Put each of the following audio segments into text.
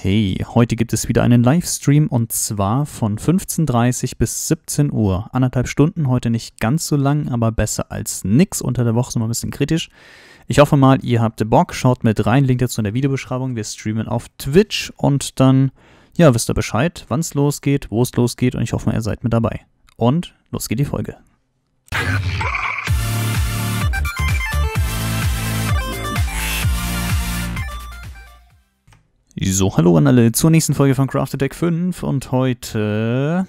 Hey, heute gibt es wieder einen Livestream und zwar von 15.30 bis 17 Uhr. Anderthalb Stunden, heute nicht ganz so lang, aber besser als nix. Unter der Woche ist immer ein bisschen kritisch. Ich hoffe mal, ihr habt Bock, schaut mit rein, Link dazu in der Videobeschreibung. Wir streamen auf Twitch und dann, ja, wisst ihr Bescheid, wann es losgeht, wo es losgeht und ich hoffe mal, ihr seid mit dabei. Und los geht die Folge. So, hallo an alle zur nächsten Folge von Crafted Deck 5 und heute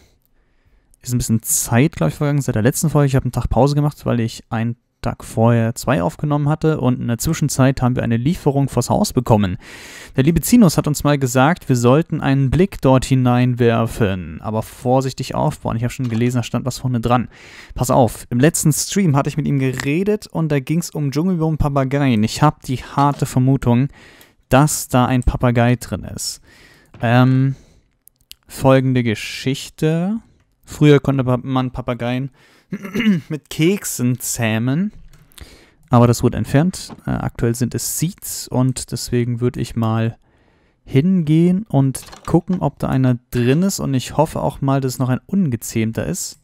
ist ein bisschen Zeit, glaube ich, vergangen seit der letzten Folge. Ich habe einen Tag Pause gemacht, weil ich einen Tag vorher zwei aufgenommen hatte und in der Zwischenzeit haben wir eine Lieferung vors Haus bekommen. Der liebe Zinus hat uns mal gesagt, wir sollten einen Blick dort hineinwerfen, aber vorsichtig aufbauen. Ich habe schon gelesen, da stand was vorne dran. Pass auf, im letzten Stream hatte ich mit ihm geredet und da ging es um Dschungelbaum Papageien. Ich habe die harte Vermutung, dass da ein Papagei drin ist. Ähm, folgende Geschichte. Früher konnte man Papageien mit Keksen zähmen, aber das wurde entfernt. Äh, aktuell sind es Seeds und deswegen würde ich mal hingehen und gucken, ob da einer drin ist und ich hoffe auch mal, dass es noch ein ungezähmter ist.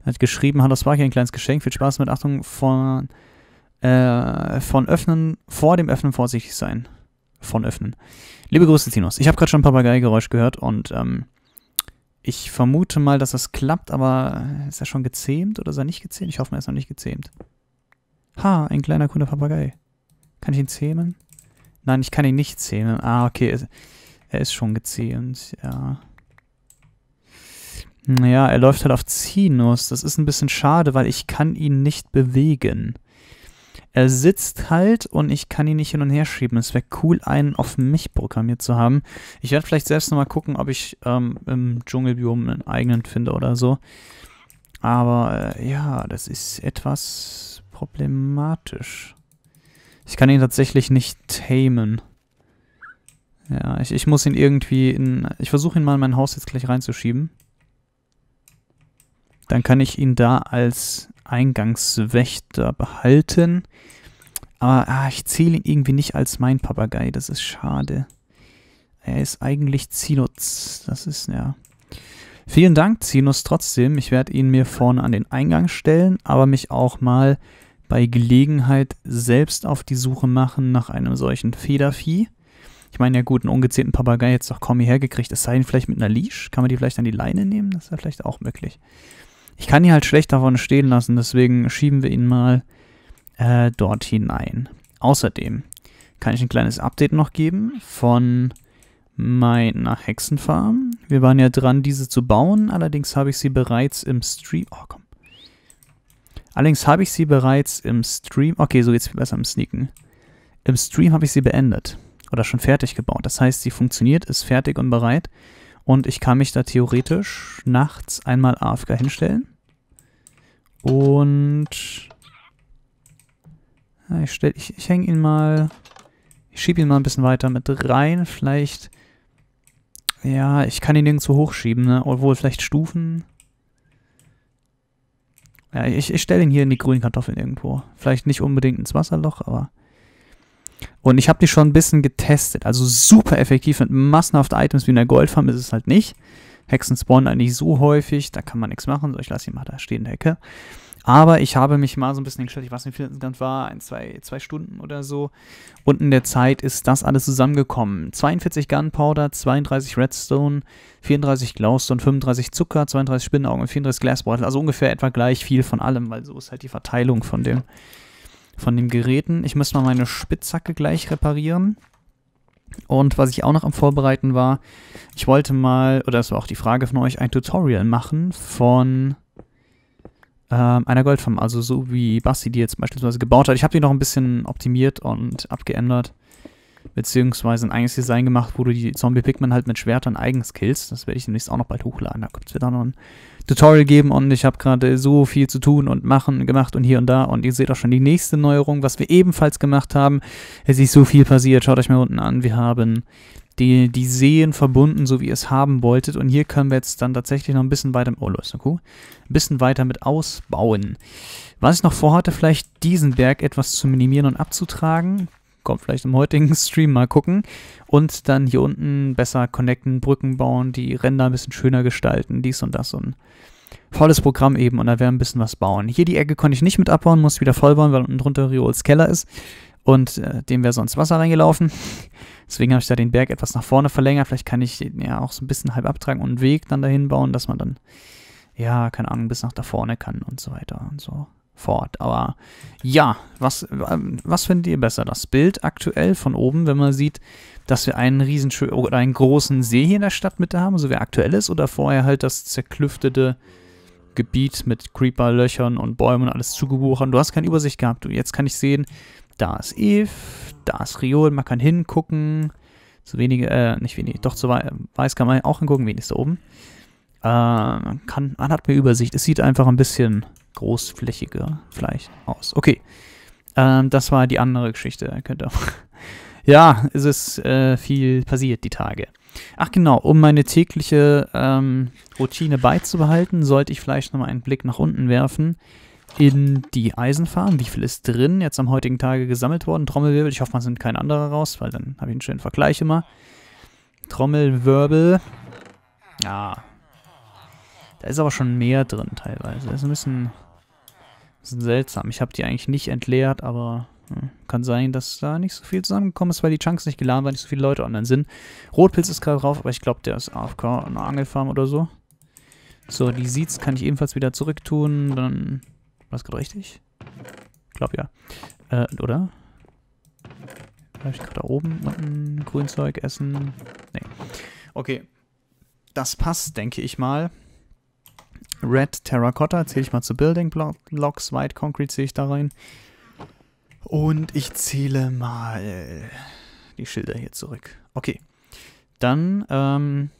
Er hat geschrieben, hallo, das war hier ein kleines Geschenk, viel Spaß mit Achtung von, äh, von Öffnen, vor dem Öffnen vorsichtig sein von öffnen. Liebe Grüße, Tinos. Ich habe gerade schon ein Papagei-Geräusch gehört und ähm, ich vermute mal, dass das klappt, aber ist er schon gezähmt oder ist er nicht gezähmt? Ich hoffe, er ist noch nicht gezähmt. Ha, ein kleiner grüner Papagei. Kann ich ihn zähmen? Nein, ich kann ihn nicht zähmen. Ah, okay. Er ist schon gezähmt, ja. Naja, er läuft halt auf Zinus. Das ist ein bisschen schade, weil ich kann ihn nicht bewegen. Er sitzt halt und ich kann ihn nicht hin und her schieben. Es wäre cool, einen auf mich programmiert zu haben. Ich werde vielleicht selbst nochmal gucken, ob ich ähm, im Dschungelbiom einen eigenen finde oder so. Aber äh, ja, das ist etwas problematisch. Ich kann ihn tatsächlich nicht tamen. Ja, ich, ich muss ihn irgendwie in... Ich versuche ihn mal in mein Haus jetzt gleich reinzuschieben. Dann kann ich ihn da als Eingangswächter behalten. Aber ah, ich zähle ihn irgendwie nicht als mein Papagei. Das ist schade. Er ist eigentlich Zinus. Das ist, ja. Vielen Dank, Zinus, trotzdem. Ich werde ihn mir vorne an den Eingang stellen, aber mich auch mal bei Gelegenheit selbst auf die Suche machen nach einem solchen Federvieh. Ich meine, ja gut, einen ungezählten Papagei jetzt doch kaum hierher gekriegt. Es sei denn, vielleicht mit einer Leash. Kann man die vielleicht an die Leine nehmen? Das wäre vielleicht auch möglich. Ich kann ihn halt schlecht davon stehen lassen, deswegen schieben wir ihn mal äh, dort hinein. Außerdem kann ich ein kleines Update noch geben von meiner Hexenfarm. Wir waren ja dran, diese zu bauen, allerdings habe ich sie bereits im Stream... Oh, komm. Allerdings habe ich sie bereits im Stream... Okay, so geht's viel besser im Sneaken. Im Stream habe ich sie beendet. Oder schon fertig gebaut. Das heißt, sie funktioniert, ist fertig und bereit. Und ich kann mich da theoretisch nachts einmal AFK hinstellen. Und ich, ich, ich hänge ihn mal, ich schiebe ihn mal ein bisschen weiter mit rein. Vielleicht, ja, ich kann ihn nirgendwo hochschieben, ne? Obwohl vielleicht Stufen. Ja, ich, ich stelle ihn hier in die grünen Kartoffeln irgendwo. Vielleicht nicht unbedingt ins Wasserloch, aber und ich habe die schon ein bisschen getestet. Also super effektiv mit massenhaft Items wie in der Goldfarm ist es halt nicht. Hexen spawnen eigentlich so häufig, da kann man nichts machen. So, ich lasse ihn mal da stehen, der Hecke. Aber ich habe mich mal so ein bisschen hingestellt, ich weiß nicht, wie viel das war, ein, zwei, zwei Stunden oder so. Und in der Zeit ist das alles zusammengekommen. 42 Gunpowder, 32 Redstone, 34 Glowstone, 35 Zucker, 32 Spinnaugen und 34 Glasbeutel. Also ungefähr etwa gleich viel von allem, weil so ist halt die Verteilung von dem von den Geräten. Ich müsste mal meine Spitzhacke gleich reparieren. Und was ich auch noch am Vorbereiten war, ich wollte mal, oder das war auch die Frage von euch, ein Tutorial machen von ähm, einer Goldfarm. Also so wie Basti die jetzt beispielsweise gebaut hat. Ich habe die noch ein bisschen optimiert und abgeändert. Beziehungsweise ein eigenes Design gemacht, wo du die Zombie-Pigmen halt mit Schwertern eigens killst. Das werde ich demnächst auch noch bald hochladen. Da wird es wieder noch ein Tutorial geben und ich habe gerade so viel zu tun und machen gemacht und hier und da und ihr seht auch schon die nächste Neuerung, was wir ebenfalls gemacht haben. Es ist so viel passiert, schaut euch mal unten an. Wir haben die, die Seen verbunden, so wie ihr es haben wolltet und hier können wir jetzt dann tatsächlich noch ein bisschen weiter, oh, ist eine Kuh, ein bisschen weiter mit ausbauen. Was ich noch vorhatte, vielleicht diesen Berg etwas zu minimieren und abzutragen, kommt vielleicht im heutigen Stream mal gucken. Und dann hier unten besser connecten, Brücken bauen, die Ränder ein bisschen schöner gestalten, dies und das und volles Programm eben und da wäre ein bisschen was bauen. Hier die Ecke konnte ich nicht mit abbauen, muss wieder voll bauen, weil unten drunter Riols Keller ist und äh, dem wäre sonst Wasser reingelaufen. Deswegen habe ich da den Berg etwas nach vorne verlängert. Vielleicht kann ich ja auch so ein bisschen halb abtragen und einen Weg dann dahin bauen, dass man dann, ja, keine Ahnung, bis nach da vorne kann und so weiter und so fort. Aber ja, was, ähm, was findet ihr besser? Das Bild aktuell von oben, wenn man sieht, dass wir einen riesen oder einen großen See hier in der Stadtmitte haben, so wie aktuell ist, oder vorher halt das zerklüftete Gebiet mit Creeper-Löchern und Bäumen und alles zugebucht. Du hast keine Übersicht gehabt. Jetzt kann ich sehen, da ist Eve, da ist Riol, man kann hingucken. So wenige, äh, nicht wenig, doch so weiß kann man auch hingucken, wenig da oben. Äh, kann, man hat mehr Übersicht. Es sieht einfach ein bisschen großflächiger vielleicht aus. Okay. Ähm, das war die andere Geschichte. Könnt ihr ja, es ist äh, viel passiert die Tage. Ach genau, um meine tägliche ähm, Routine beizubehalten, sollte ich vielleicht nochmal einen Blick nach unten werfen in die Eisenfarm. Wie viel ist drin jetzt am heutigen Tage gesammelt worden? Trommelwirbel, ich hoffe, man sind kein anderer raus, weil dann habe ich einen schönen Vergleich immer. Trommelwirbel. Ja. Da ist aber schon mehr drin teilweise. Das ist ein bisschen, bisschen seltsam. Ich habe die eigentlich nicht entleert, aber hm, kann sein, dass da nicht so viel zusammengekommen ist, weil die Chunks nicht geladen waren, nicht so viele Leute online sind. Rotpilz ist gerade drauf, aber ich glaube, der ist AFK, eine Angelfarm oder so. So, die Seeds kann ich ebenfalls wieder zurücktun. Dann war das gerade richtig? Ich glaube ja. Äh, oder? Ich gerade da oben unten Grünzeug essen? Nee. Okay. Das passt, denke ich mal. Red Terracotta zähle ich mal zu Building Blocks. White Concrete zähle ich da rein. Und ich zähle mal die Schilder hier zurück. Okay. Dann ähm,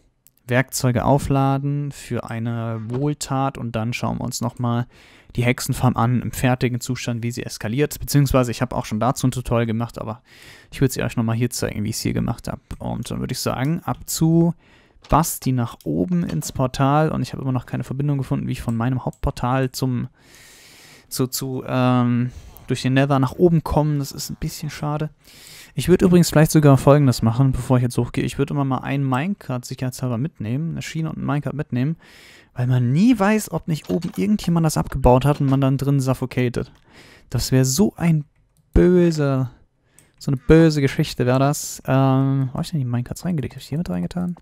Werkzeuge aufladen für eine Wohltat und dann schauen wir uns nochmal die Hexenfarm an im fertigen Zustand, wie sie eskaliert. Beziehungsweise ich habe auch schon dazu ein Tutorial gemacht, aber ich würde es euch nochmal hier zeigen, wie ich es hier gemacht habe. Und dann würde ich sagen, ab zu Basti nach oben ins Portal. Und ich habe immer noch keine Verbindung gefunden, wie ich von meinem Hauptportal zum zu, zu ähm, durch den Nether nach oben komme. Das ist ein bisschen schade. Ich würde übrigens vielleicht sogar folgendes machen, bevor ich jetzt hochgehe. Ich würde immer mal einen Minecart sicherheitshalber mitnehmen, eine Schiene und einen Minecart mitnehmen, weil man nie weiß, ob nicht oben irgendjemand das abgebaut hat und man dann drin suffocated. Das wäre so ein böser, so eine böse Geschichte wäre das. Ähm, habe ich denn die Minecarts reingelegt? Habe ich die hier mit reingetan?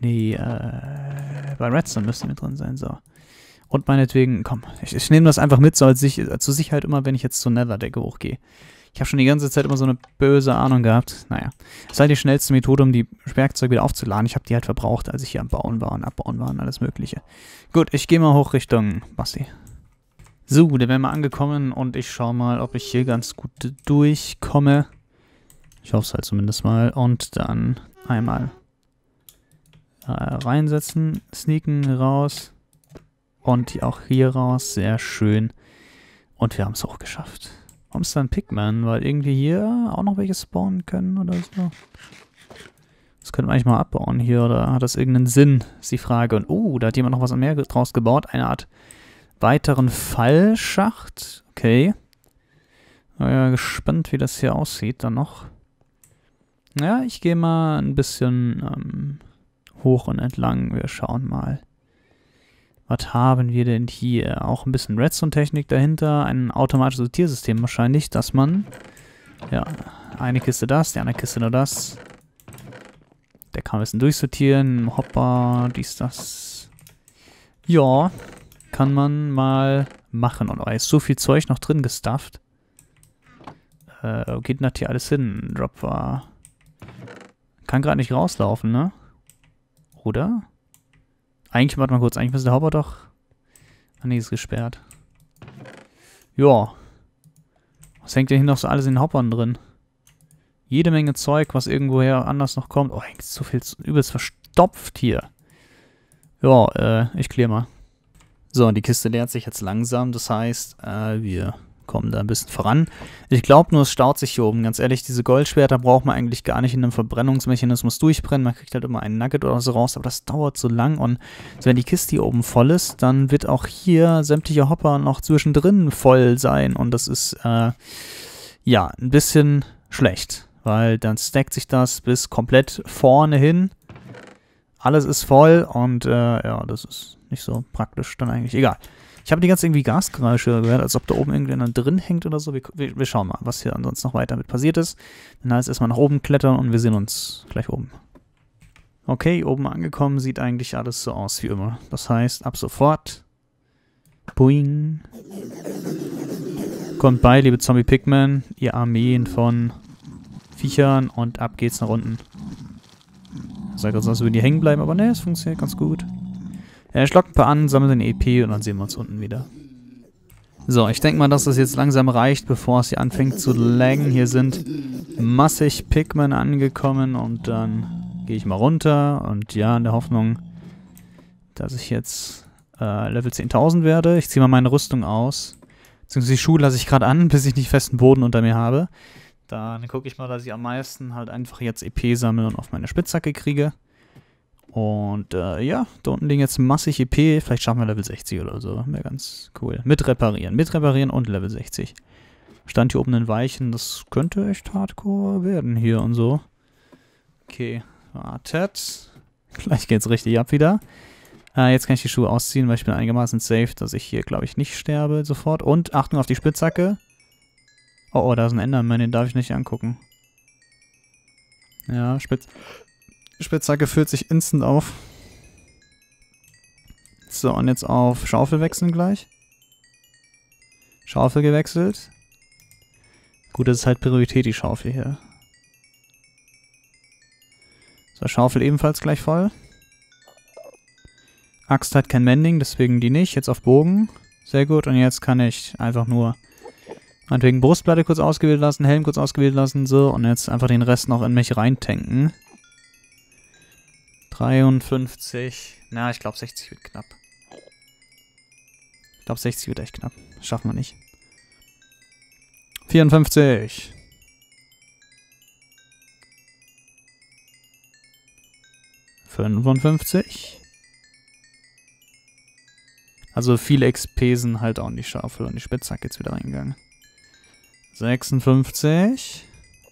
Nee, äh, bei Redstone müsste mit drin sein, so. Und meinetwegen, komm, ich, ich nehme das einfach mit, so als sich, zur Sicherheit immer, wenn ich jetzt zur Nether-Decke hochgehe. Ich habe schon die ganze Zeit immer so eine böse Ahnung gehabt. Naja, das ist halt die schnellste Methode, um die Werkzeuge wieder aufzuladen. Ich habe die halt verbraucht, als ich hier am Bauen war und abbauen war und alles mögliche. Gut, ich gehe mal hoch Richtung Basti. So, da wären wir angekommen und ich schaue mal, ob ich hier ganz gut durchkomme. Ich hoffe es halt zumindest mal. Und dann einmal äh, reinsetzen, sneaken raus und auch hier raus. Sehr schön. Und wir haben es auch geschafft. Ist da ein Pigman? Weil irgendwie hier auch noch welche spawnen können oder so. Das könnte man eigentlich mal abbauen hier, oder hat das irgendeinen Sinn, ist die Frage. Und, oh, da hat jemand noch was am Meer draus gebaut. Eine Art weiteren Fallschacht. Okay. Ja, gespannt, wie das hier aussieht dann noch. Ja, ich gehe mal ein bisschen ähm, hoch und entlang. Wir schauen mal. Was haben wir denn hier? Auch ein bisschen Redstone-Technik dahinter. Ein automatisches Sortiersystem wahrscheinlich, dass man... Ja, eine Kiste das, die andere Kiste nur das. Der kann ein bisschen durchsortieren. Hopper, dies, das. Ja, kann man mal machen. Und da ist so viel Zeug noch drin gestufft. Äh, geht denn hier alles hin? Drop war... Kann gerade nicht rauslaufen, ne? Oder? Eigentlich, warte mal kurz, eigentlich müsste der Hopper doch... Ah ne, ist gesperrt. Ja. Was hängt denn hier noch so alles in den Hoppern drin? Jede Menge Zeug, was irgendwoher anders noch kommt. Oh, hängt so viel übelst verstopft hier. Ja, äh, ich kläre mal. So, die Kiste leert sich jetzt langsam. Das heißt, äh, wir kommen da ein bisschen voran. Ich glaube nur, es staut sich hier oben. Ganz ehrlich, diese Goldschwerter braucht man eigentlich gar nicht in einem Verbrennungsmechanismus durchbrennen. Man kriegt halt immer einen Nugget oder so raus, aber das dauert so lang. Und wenn die Kiste hier oben voll ist, dann wird auch hier sämtliche Hopper noch zwischendrin voll sein. Und das ist, äh, ja, ein bisschen schlecht, weil dann stackt sich das bis komplett vorne hin. Alles ist voll und äh, ja, das ist nicht so praktisch dann eigentlich. Egal. Ich habe die ganze irgendwie Gasgeräusche gehört, als ob da oben irgendjemand drin hängt oder so. Wir, wir, wir, schauen mal, was hier ansonsten noch weiter mit passiert ist. Dann heißt es erstmal nach oben klettern und wir sehen uns gleich oben. Okay, oben angekommen sieht eigentlich alles so aus wie immer. Das heißt, ab sofort. Boing. Kommt bei, liebe Zombie-Pigmen, ihr Armeen von Viechern und ab geht's nach unten. Sagt uns, als würden die hängen bleiben, aber ne, es funktioniert ganz gut. Er schlockt ein paar an, sammelt den EP und dann sehen wir uns unten wieder. So, ich denke mal, dass das jetzt langsam reicht, bevor es hier anfängt zu laggen. Hier sind massig Pigmen angekommen und dann gehe ich mal runter und ja, in der Hoffnung, dass ich jetzt äh, Level 10.000 werde. Ich ziehe mal meine Rüstung aus. Beziehungsweise die Schuhe lasse ich gerade an, bis ich nicht festen Boden unter mir habe. Dann gucke ich mal, dass ich am meisten halt einfach jetzt EP sammle und auf meine Spitzhacke kriege. Und äh, ja, da unten liegen jetzt massig EP. Vielleicht schaffen wir Level 60 oder so. Wäre ganz cool. Mit reparieren. Mit reparieren und Level 60. Stand hier oben in Weichen. Das könnte echt hardcore werden hier und so. Okay, wartet. Gleich geht's richtig ab wieder. Äh, jetzt kann ich die Schuhe ausziehen, weil ich bin einigermaßen safe, dass ich hier, glaube ich, nicht sterbe sofort. Und Achtung auf die Spitzhacke. Oh, oh, da ist ein Enderman, den darf ich nicht angucken. Ja, Spitz... Spitzhacke füllt sich instant auf. So, und jetzt auf Schaufel wechseln gleich. Schaufel gewechselt. Gut, das ist halt Priorität, die Schaufel hier. So, Schaufel ebenfalls gleich voll. Axt hat kein Mending, deswegen die nicht. Jetzt auf Bogen. Sehr gut. Und jetzt kann ich einfach nur meinetwegen Brustplatte kurz ausgewählt lassen, Helm kurz ausgewählt lassen, so. Und jetzt einfach den Rest noch in mich reintanken. 53. Na, ich glaube 60 wird knapp. Ich glaube 60 wird echt knapp. Das schaffen wir nicht. 54. Fünfundfünfzig. Also viele XP sind halt auch in die Schaufel und die Spitzhacke jetzt wieder reingegangen. 56.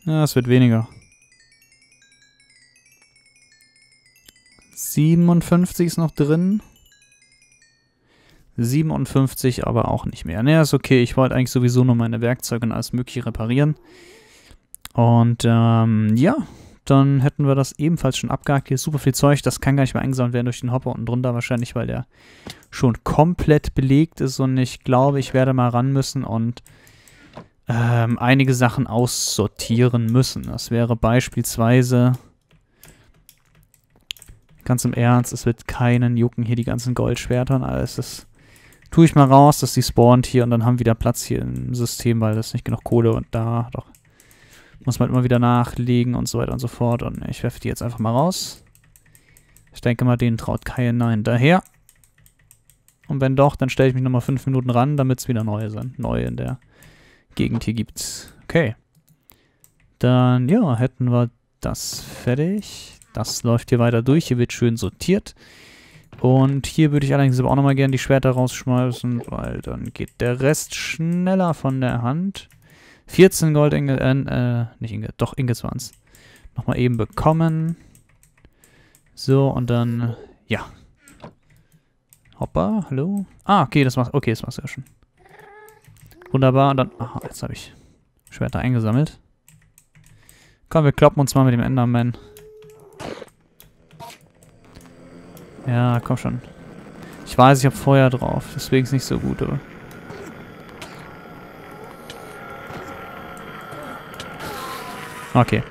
Ja, es wird weniger. 57 ist noch drin. 57 aber auch nicht mehr. Ne, ist okay. Ich wollte eigentlich sowieso nur meine Werkzeuge und alles mögliche reparieren. Und ähm, ja, dann hätten wir das ebenfalls schon abgehakt. Hier ist super viel Zeug. Das kann gar nicht mehr eingesammelt werden durch den Hopper unten drunter wahrscheinlich, weil der schon komplett belegt ist. Und ich glaube, ich werde mal ran müssen und ähm, einige Sachen aussortieren müssen. Das wäre beispielsweise Ganz im Ernst, es wird keinen jucken hier die ganzen Goldschwerter und alles. Das tue ich mal raus, dass die spawnt hier und dann haben wir wieder Platz hier im System, weil das nicht genug Kohle und da doch. Muss man immer wieder nachlegen und so weiter und so fort. Und ich werfe die jetzt einfach mal raus. Ich denke mal, denen traut keiner hinterher. Und wenn doch, dann stelle ich mich nochmal fünf Minuten ran, damit es wieder neue sind. Neue in der Gegend hier gibt. Okay. Dann, ja, hätten wir das fertig. Das läuft hier weiter durch. Hier wird schön sortiert. Und hier würde ich allerdings aber auch nochmal gerne die Schwerter rausschmeißen, weil dann geht der Rest schneller von der Hand. 14 Gold Ingot, äh, äh, nicht Ingot, doch Ingots waren es. Nochmal eben bekommen. So, und dann, ja. Hoppa, hallo? Ah, okay, das war's, okay, das war's ja schon. Wunderbar, und dann, aha, jetzt habe ich Schwerter eingesammelt. Komm, wir kloppen uns mal mit dem Enderman. Ja, komm schon. Ich weiß, ich habe Feuer drauf, deswegen ist nicht so gut, aber... Okay.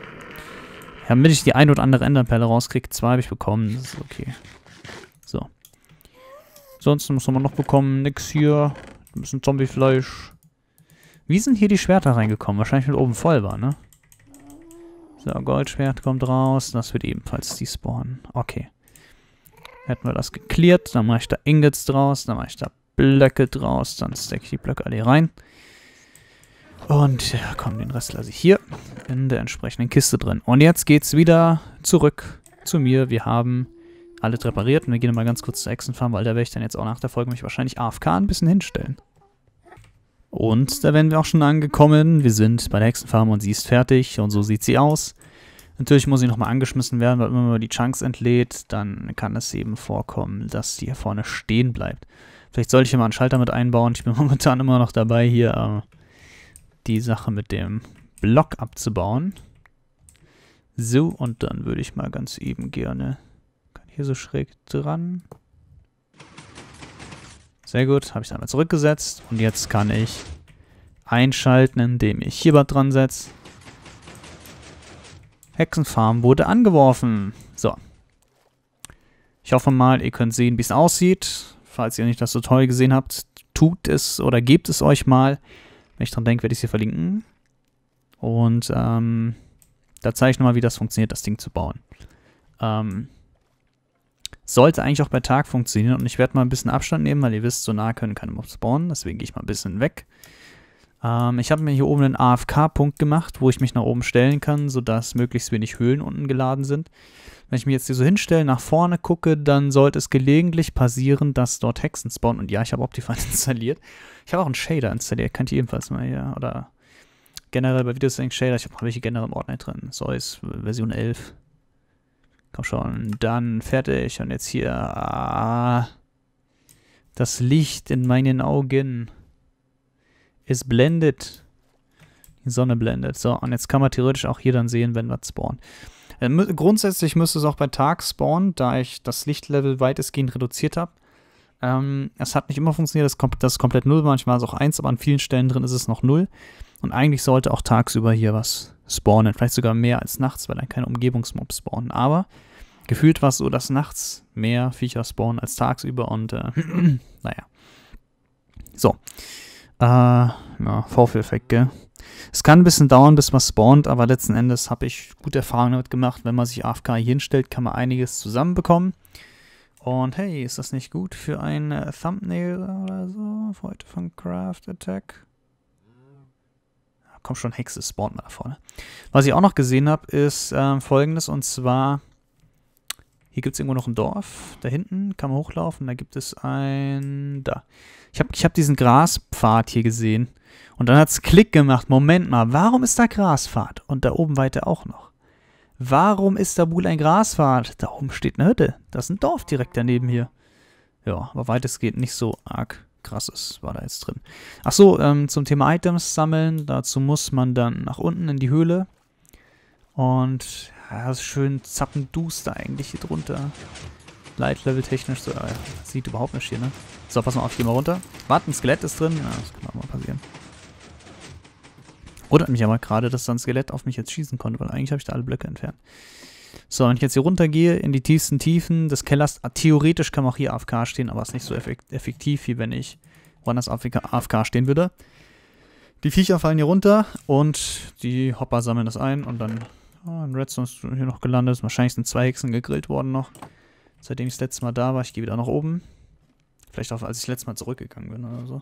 Damit ich die ein oder andere Enderperle rauskriege, zwei habe ich bekommen, das ist okay. So. Ansonsten muss man noch bekommen, nix hier. Ein bisschen Zombiefleisch. Wie sind hier die Schwerter reingekommen? Wahrscheinlich, wenn oben voll war, ne? So, Goldschwert kommt raus. Das wird ebenfalls die spawnen. Okay. Hätten wir das geklärt. Dann mache ich da Ingots draus. Dann mache ich da Blöcke draus. Dann stecke ich die Blöcke alle rein. Und ja, komm, den Rest lasse ich hier in der entsprechenden Kiste drin. Und jetzt geht's wieder zurück zu mir. Wir haben alles repariert und wir gehen mal ganz kurz zur Echsenfarm, weil da werde ich dann jetzt auch nach der Folge mich wahrscheinlich AFK ein bisschen hinstellen. Und da wären wir auch schon angekommen. Wir sind bei der Hexenfarm und sie ist fertig und so sieht sie aus. Natürlich muss sie nochmal angeschmissen werden, weil wenn man die Chunks entlädt, dann kann es eben vorkommen, dass die hier vorne stehen bleibt. Vielleicht sollte ich hier mal einen Schalter mit einbauen. Ich bin momentan immer noch dabei, hier äh, die Sache mit dem Block abzubauen. So, und dann würde ich mal ganz eben gerne... Kann hier so schräg dran? Sehr gut, habe ich einmal zurückgesetzt. Und jetzt kann ich einschalten, indem ich hier was dran setze. Hexenfarm wurde angeworfen. So. Ich hoffe mal, ihr könnt sehen, wie es aussieht. Falls ihr nicht das so toll gesehen habt, tut es oder gebt es euch mal. Wenn ich dran denke, werde ich es hier verlinken. Und ähm, da zeige ich nochmal, wie das funktioniert, das Ding zu bauen. Ähm, sollte eigentlich auch bei Tag funktionieren und ich werde mal ein bisschen Abstand nehmen, weil ihr wisst, so nah können keine Mobs spawnen, deswegen gehe ich mal ein bisschen weg. Ähm, ich habe mir hier oben einen AFK-Punkt gemacht, wo ich mich nach oben stellen kann, sodass möglichst wenig Höhlen unten geladen sind. Wenn ich mich jetzt hier so hinstelle, nach vorne gucke, dann sollte es gelegentlich passieren, dass dort Hexen spawnen. Und ja, ich habe Optifine installiert. Ich habe auch einen Shader installiert, könnt ihr ebenfalls mal hier, oder generell bei Videos Shader, ich habe welche generell im Ordner drin. So ist Version 11. Komm schon, dann fertig. Und jetzt hier. Ah, das Licht in meinen Augen. Es blendet. Die Sonne blendet. So, und jetzt kann man theoretisch auch hier dann sehen, wenn was spawnt. Äh, grundsätzlich müsste es auch bei Tag spawnen, da ich das Lichtlevel weitestgehend reduziert habe. Ähm, es hat nicht immer funktioniert, das, kom das ist komplett 0, manchmal ist es auch 1, aber an vielen Stellen drin ist es noch 0. Und eigentlich sollte auch tagsüber hier was spawnen. Vielleicht sogar mehr als nachts, weil dann keine Umgebungsmobs spawnen. Aber gefühlt war es so, dass nachts mehr Viecher spawnen als tagsüber und äh, naja. So. Äh, ja, Vorführeffekt, gell? Es kann ein bisschen dauern, bis man spawnt, aber letzten Endes habe ich gute Erfahrungen damit gemacht. Wenn man sich AFK hier hinstellt, kann man einiges zusammenbekommen. Und hey, ist das nicht gut für ein äh, Thumbnail oder so? Heute von Craft Attack komm schon, Hexe, spawnt mal da vorne. Was ich auch noch gesehen habe, ist ähm, folgendes, und zwar, hier gibt es irgendwo noch ein Dorf, da hinten kann man hochlaufen, da gibt es ein, da. Ich habe ich hab diesen Graspfad hier gesehen und dann hat es Klick gemacht, Moment mal, warum ist da Graspfad? Und da oben weiter auch noch. Warum ist da wohl ein Graspfad? Da oben steht eine Hütte, das ist ein Dorf direkt daneben hier. Ja, aber weitestgehend nicht so arg krasses war da jetzt drin. Achso, ähm, zum Thema Items sammeln. Dazu muss man dann nach unten in die Höhle. Und ja, das ist schön zappenduster eigentlich hier drunter. Light-Level technisch, so, äh, sieht überhaupt nicht hier, ne? So, pass mal auf, ich geh mal runter. Warte, ein Skelett ist drin. Ja, das kann auch mal passieren. Wundert mich aber gerade, dass da ein Skelett auf mich jetzt schießen konnte, weil eigentlich habe ich da alle Blöcke entfernt. So, wenn ich jetzt hier runtergehe in die tiefsten Tiefen des Kellers, ah, theoretisch kann man auch hier AFK stehen, aber ist nicht so effektiv, wie wenn ich woanders AFK stehen würde. Die Viecher fallen hier runter und die Hopper sammeln das ein und dann oh, ein Redstone ist hier noch gelandet. Wahrscheinlich sind zwei Hexen gegrillt worden noch. Seitdem ich das letzte Mal da war, ich gehe wieder nach oben. Vielleicht auch, als ich das letzte Mal zurückgegangen bin oder so.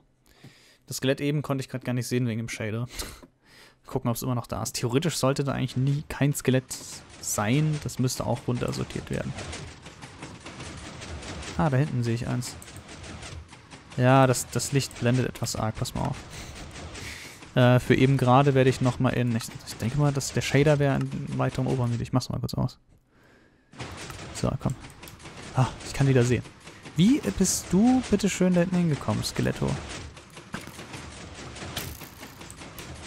Das Skelett eben konnte ich gerade gar nicht sehen wegen dem Shader. Gucken, ob es immer noch da ist. Theoretisch sollte da eigentlich nie kein Skelett sein. Das müsste auch runtersortiert werden. Ah, da hinten sehe ich eins. Ja, das, das Licht blendet etwas arg. Pass mal auf. Äh, für eben gerade werde ich nochmal in... Ich, ich, denke mal, dass der Shader wäre in weiteren Obermittel. Ich mach's mal kurz aus. So, komm. Ah, ich kann wieder sehen. Wie bist du bitte schön da hinten hingekommen, Skeletto?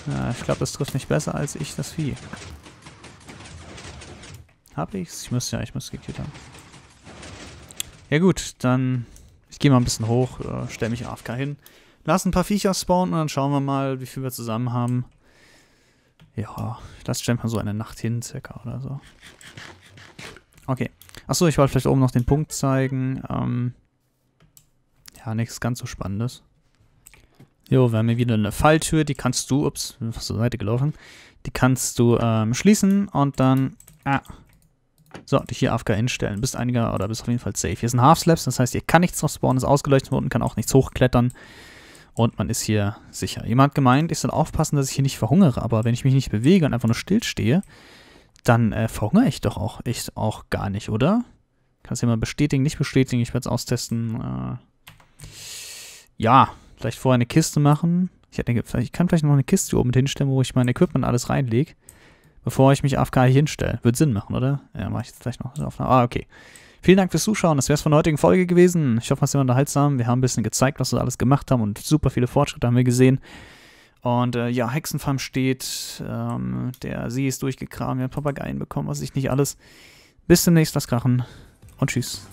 Ja, ich glaube, das trifft mich besser als ich das Vieh. Hab ich's? Ich müsste ja, ich muss gekillt haben. Ja gut, dann ich gehe mal ein bisschen hoch, äh, stelle mich AFK hin, lass ein paar Viecher spawnen und dann schauen wir mal, wie viel wir zusammen haben. Ja, das stellt mal so eine Nacht hin, circa oder so. Okay. Achso, ich wollte vielleicht oben noch den Punkt zeigen. Ähm, ja, nichts ganz so Spannendes. Jo, wir haben hier wieder eine Falltür, die kannst du, ups, zur Seite gelaufen, die kannst du ähm, schließen und dann, ah, so, dich hier AFK hinstellen. Bist einiger oder bist auf jeden Fall safe. Hier sind Half-Slaps, das heißt, hier kann nichts drauf spawnen, ist ausgeleuchtet worden, kann auch nichts hochklettern. Und man ist hier sicher. Jemand hat gemeint, ich soll aufpassen, dass ich hier nicht verhungere, aber wenn ich mich nicht bewege und einfach nur stillstehe, dann äh, verhungere ich doch auch echt auch gar nicht, oder? Kannst du ja mal bestätigen, nicht bestätigen, ich werde es austesten. Äh, ja, vielleicht vorher eine Kiste machen, Ich denke, ich kann vielleicht noch eine Kiste oben hinstellen, wo ich mein Equipment alles reinlege, bevor ich mich AFK hier hinstelle. Wird Sinn machen, oder? Ja, mache ich jetzt vielleicht noch auf. Ah, okay. Vielen Dank fürs Zuschauen. Das wäre es von der heutigen Folge gewesen. Ich hoffe, es war unterhaltsam. Wir haben ein bisschen gezeigt, was wir alles gemacht haben und super viele Fortschritte haben wir gesehen. Und äh, ja, Hexenfarm steht. Ähm, der See ist durchgekramt. Wir haben Papageien bekommen, was ich nicht alles. Bis demnächst, was krachen. Und tschüss.